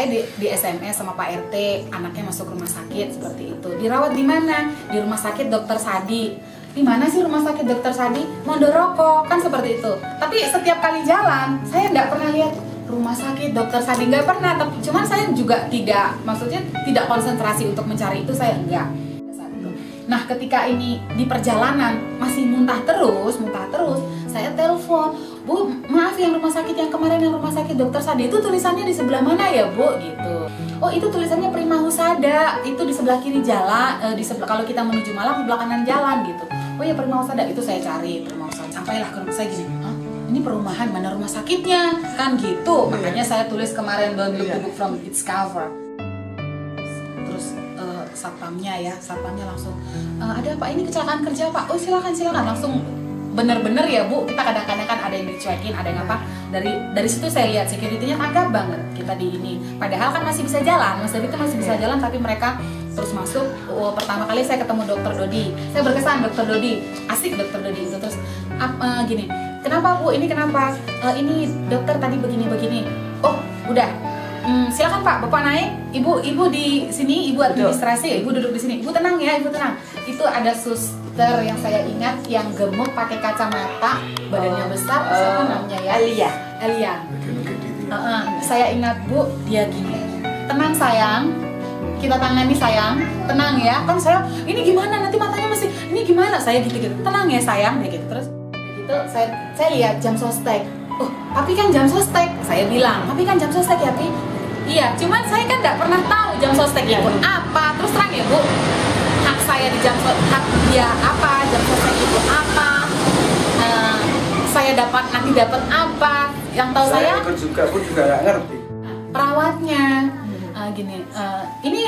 saya di, di SMS sama Pak RT anaknya masuk rumah sakit seperti itu. Dirawat di mana? Di rumah sakit Dokter Sadi. Di mana sih rumah sakit Dokter Sadi? Mondoroko kan seperti itu. Tapi setiap kali jalan saya nggak pernah lihat rumah sakit Dokter Sadi. Nggak pernah tapi cuman saya juga tidak maksudnya tidak konsentrasi untuk mencari itu saya enggak Nah, ketika ini di perjalanan masih muntah terus, muntah terus, saya telepon, Bu, maaf yang rumah sakit yang kemarin yang rumah sakit Dokter Sadi itu tulisannya di sebelah mana ya, Bu? Gitu. Oh, itu tulisannya Prima Husada, itu di sebelah kiri jalan, eh, di sebelah kalau kita menuju Malang sebelah kanan jalan gitu. Oh ya Prima Husada itu saya cari Prima Husada. Sampailah ke rumah saya gini, Hah? ini perumahan mana rumah sakitnya kan gitu. Makanya saya tulis kemarin don't look the book from its cover terus eh, satpamnya ya satpamnya langsung "Eh, ada apa ini kecelakaan kerja pak oh silakan silakan langsung bener-bener ya bu. Kita kadang-kadang kan ada yang dicuekin ada yang apa. Dari dari situ saya lihat securitynya tanggap banget kita di ini. Padahal kan masih bisa jalan. Mas David itu masih bisa jalan tapi mereka terus masuk. Oh, pertama kali saya ketemu dokter Dodi. Saya berkesan dokter Dodi. Asik dokter Dodi itu. Terus ap- eh, gini. Kenapa bu? Ini kenapa? "Eh, ini dokter tadi begini begini oh udah Hmm, silakan Pak, Bapak naik. Ibu, ibu di sini, ibu administrasi, ibu duduk di sini. Ibu tenang ya, ibu tenang. Itu ada suster yang saya ingat yang gemuk pakai kacamata, badannya besar, siapa namanya ya? Alia. Elia. Heeh, saya ingat Bu, dia gini. Tenang sayang, kita tangani sayang, tenang ya. Kan saya, ini gimana? Nanti matanya masih, ini gimana? Saya gitu-gitu. Tenang ya sayang, dia gitu. Terus gitu, saya saya lihat jam sostek. Oh, tapi kan jam sostek. Saya bilang, tapi kan jam sostek ya, Pi. Iya, cuman saya kan nggak pernah tahu jam sostek itu apa. Terus terang ya, Bu. Hak saya di jam sostek, hak dia apa, jam sostek itu apa. Eh, saya dapat nanti dapat apa. Yang tahu saya, saya? ikut juga pun juga nggak ngerti. Perawatnya. Eh, gini eh, ini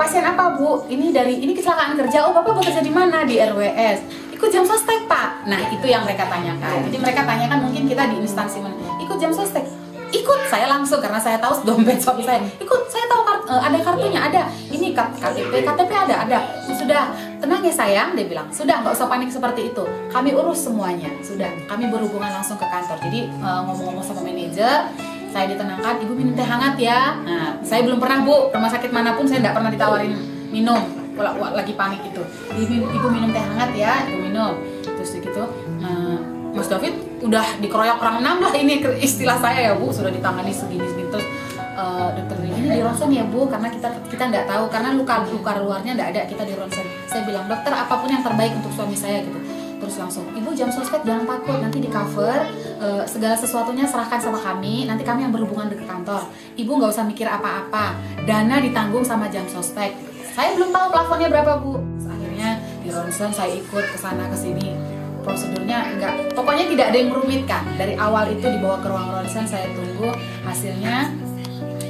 pasien apa bu? Ini dari ini kecelakaan kerja. Oh bapak bekerja di mana? Di RWS ikut jam sostek pak. Nah itu yang mereka tanyakan. Jadi mereka tanyakan mungkin kita di instansi mana. Ikut jam sostek ikut saya langsung karena saya tahu dompet suami saya. Ikut saya tahu kart- eh, ada kartunya ada. Ini KTP KTP ada ada. Sudah tenang ya sayang dia bilang. Sudah nggak usah panik seperti itu. Kami urus semuanya. Sudah kami berhubungan langsung ke kantor. Jadi eh, ngomong-ngomong sama manajer saya ditenangkan ibu minum teh hangat ya. Nah saya belum pernah bu. Rumah sakit mana pun saya tidak pernah ditawarin minum. Wala- lagi panik itu ibu, ibu minum teh hangat ya ibu minum. Terus gitu eh, Mas David udah dikeroyok orang enam lah ini istilah saya ya bu. Sudah ditangani segini segini terus eh, dokter ini di ronsen ya bu karena kita kita nggak tahu. Karena luka luka luarnya nggak ada. Kita di ronsen saya bilang dokter apa pun yang terbaik untuk suami saya gitu. Terus langsung ibu jam sosmed jangan takut. Nanti di cover eh, segala sesuatunya serahkan sama kami. Nanti kami yang berhubungan ke kantor. Ibu nggak usah mikir apa-apa. Dana ditanggung sama jam sosmed. Saya belum tahu plafonnya berapa bu. Terus akhirnya di ronsen saya ikut ke sana ke sini prosedurnya enggak. Pokoknya tidak ada yang merumitkan. Dari awal itu dibawa ke ruang ronsen saya tunggu hasilnya.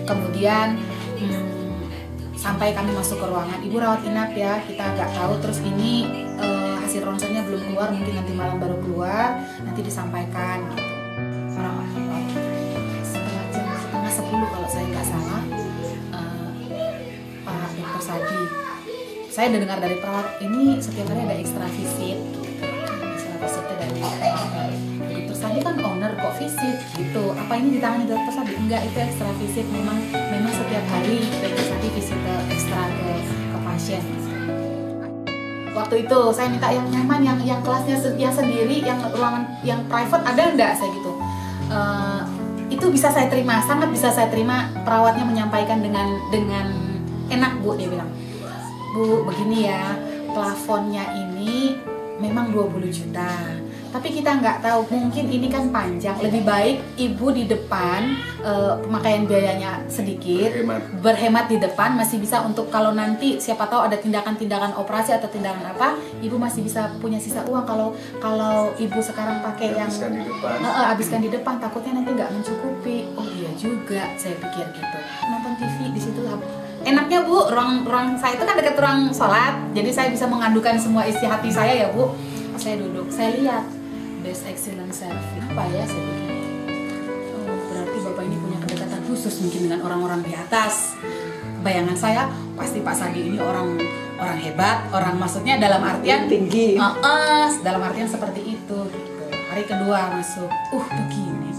Kemudian hmm, sampai kami masuk ke ruangan. Ibu rawat inap ya kita nggak tahu. Terus ini eh, hasil ronsennya belum keluar mungkin nanti malam baru keluar. Nanti disampaikan. Orang setengah jam setengah sepuluh kalau saya nggak salah eh, Pak Dokter Sadi. Saya dengar dari perawat ini setiap hari ada ekstra visit visitnya dari Dokter Sadi kan owner kok visit gitu. Apa ini ditangani Dokter Sadi enggak itu ekstra visit. Memang memang setiap hari Dokter Sadi visit ke ekstra ke, ke pasien. Waktu itu saya minta yang nyaman yang yang kelasnya yang sendiri yang ruangan yang private ada enggak? Saya gitu. Eh, itu bisa saya terima sangat bisa saya terima. Perawatnya menyampaikan dengan dengan enak bu dia bilang. Bu begini ya plafonnya ini memang 20 juta. Tapi kita nggak tahu mungkin ini kan panjang. Lebih baik ibu di depan eh, pemakaian biayanya sedikit Berhemat. berhemat di depan masih bisa untuk kalau nanti siapa tahu ada tindakan-tindakan operasi atau tindakan apa ibu masih bisa punya sisa uang. Kalau kalau ibu sekarang pakai yang Habiskan di depan. Eh, eh, habiskan di depan takutnya nanti nggak mencukupi. Oh iya juga saya pikir gitu. Nonton TV di situ lah enaknya bu ruang ruang saya itu kan dekat ruang sholat jadi saya bisa mengadukan semua isi hati saya ya bu saya duduk saya lihat best excellent service apa ya saya pikir oh, berarti bapak ini punya kedekatan khusus mungkin dengan orang-orang di atas bayangan saya pasti Pak Sandi ini orang orang hebat orang maksudnya dalam artian tinggi. Uh, uh, dalam artian seperti itu gitu. Hari kedua masuk, uh begini.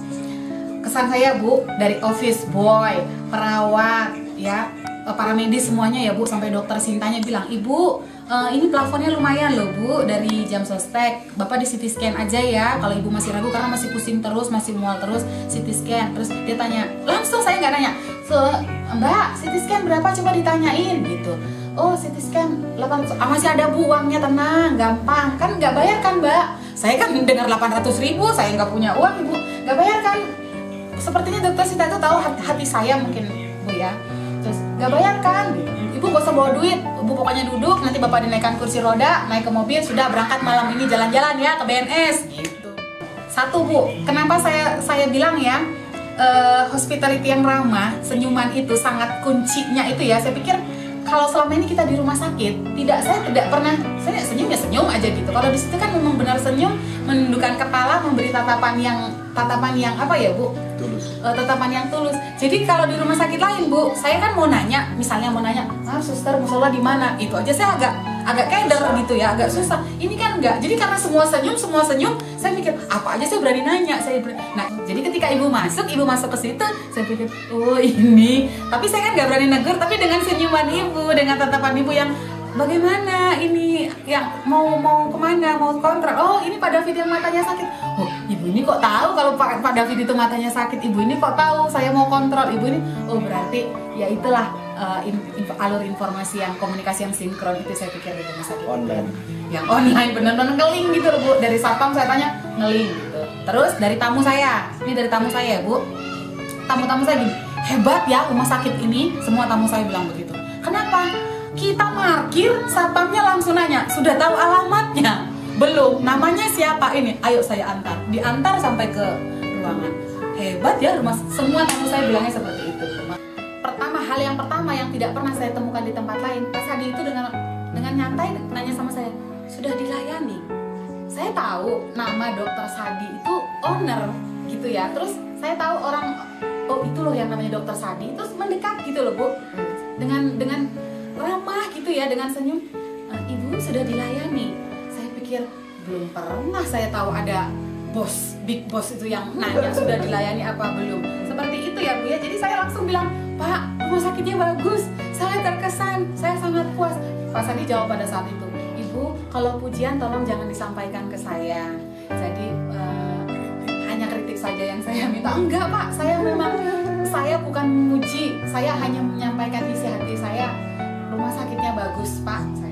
kesan saya bu dari office boy perawat ya para medis semuanya ya bu sampai dokter Sintanya bilang ibu eh, ini plafonnya lumayan loh bu dari jam sostek bapak di CT scan aja ya kalau ibu masih ragu karena masih pusing terus masih mual terus CT scan. Terus dia tanya langsung saya nggak nanya so mbak CT scan berapa? Coba ditanyain gitu. Oh CT scan 8 ah, masih ada bu uangnya tenang gampang. Kan nggak bayar kan mbak? Saya kan dengar 800 ribu saya nggak punya uang ibu. Nggak bayar kan? Sepertinya dokter Sita itu tahu hati, saya mungkin bu ya nggak bayar kan? Ibu gak usah bawa duit. Ibu pokoknya duduk nanti bapak dinaikkan kursi roda naik ke mobil sudah berangkat malam ini jalan-jalan ya ke BNS gitu. Satu bu. Kenapa saya saya bilang ya eh, hospitality yang ramah senyuman itu sangat kuncinya itu ya. Saya pikir kalau selama ini kita di rumah sakit tidak saya tidak pernah saya senyum ya senyum aja gitu. Kalau di situ kan memang benar senyum menundukkan kepala memberi tatapan yang tatapan yang apa ya bu tulus eh, tatapan yang tulus. Jadi kalau di rumah sakit lain, Bu, saya kan mau nanya, misalnya mau nanya, "Ah, suster musola di mana?" Itu aja saya agak agak keder gitu ya, agak susah. Ini kan enggak. Jadi karena semua senyum, semua senyum, saya mikir, apa aja saya berani nanya, saya berani. Nah, jadi ketika Ibu masuk, Ibu masuk ke situ, saya pikir, "Oh, ini." Tapi saya kan nggak berani negur, tapi dengan senyuman Ibu, dengan tatapan Ibu yang bagaimana ini yang mau mau ke mana? Mau kontrak oh ini pada David yang matanya sakit. Oh ibu ini kok tahu kalau Pak Pak David itu matanya sakit? Ibu ini kok tahu saya mau kontrol? Ibu ini oh berarti ya itulah uh, in- inf- alur informasi yang komunikasi yang sinkron itu saya pikir di rumah sakit. Online. yang online bener-bener ngeling gitu loh bu. Dari satpam saya tanya ngeling gitu. Terus dari tamu saya ini dari tamu saya ya bu. Tamu-tamu saya gini hebat ya rumah sakit ini. Semua tamu saya bilang begitu. Kenapa kita parkir satpamnya langsung nanya sudah tahu alamatnya? Belum namanya siapa ini? Ayo saya antar. Diantar sampai ke ruangan. Hebat ya rumah semua tamu saya bilangnya seperti itu. Pertama hal yang pertama yang tidak pernah saya temukan di tempat lain Pak Sadi itu dengan dengan nyantai nanya sama saya sudah dilayani? Saya tahu nama dokter Sadi itu owner gitu ya. Terus saya tahu orang oh itu loh yang namanya dokter Sadi. Terus mendekat gitu loh bu. Dengan dengan ramah gitu ya dengan senyum. "Eh, ibu sudah dilayani. Saya pikir belum pernah saya tahu ada bos big boss itu yang nanya sudah dilayani apa belum. Seperti itu ya bu ya. Jadi saya langsung bilang pak rumah sakitnya bagus. Saya terkesan. Saya sangat puas. Pak Sandi jawab pada saat itu ibu kalau pujian tolong jangan disampaikan ke saya. Jadi eh, hanya kritik saja yang saya minta. Enggak pak. Saya memang saya bukan memuji. Saya hanya menyampaikan isi hati saya rumah sakitnya bagus pak